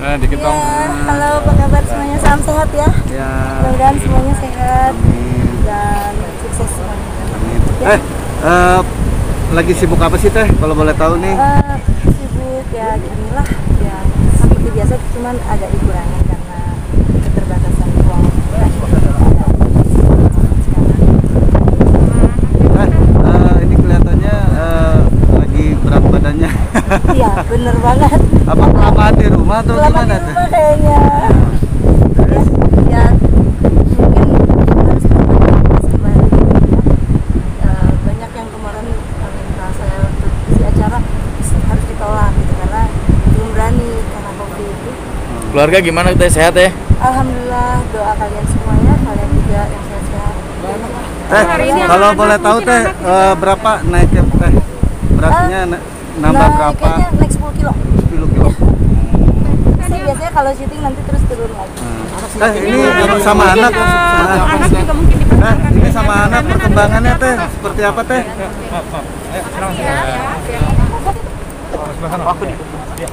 Eh, dikit ya, dong. Ya, halo, apa kabar semuanya? Salam sehat ya. Ya. Mudah-mudahan semuanya sehat Amin. dan sukses semuanya. Amin. Ya. Eh, uh, lagi sibuk apa sih teh? Kalau boleh tahu nih. Uh, sibuk ya gini lah. ya. Seperti biasa, cuman agak dikurangi karena keterbatasan uang. Eh, ini kelihatannya lagi berat badannya. Iya, bener banget. Apa apa? Rumah atau Lama gimana di rumah kayaknya ya, ya mungkin harus beradaptasi kembali ya, banyak yang kemarin yang minta saya untuk isi acara harus ditolak gitu karena belum berani karena covid itu Keluarga gimana teh sehat ya? Alhamdulillah doa kalian semuanya kalian juga yang sehat-sehat Teh, kalau boleh tahu teh eh, berapa naiknya teh? Beratnya na- nambah nah, berapa? kayaknya naik 10 kilo 10 kilo. Kalau syuting nanti terus turun lagi. Teh, ini sama anak. Nah, anak juga mungkin di Nah, ini sama anak perkembangannya teh seperti apa teh? ya, ya.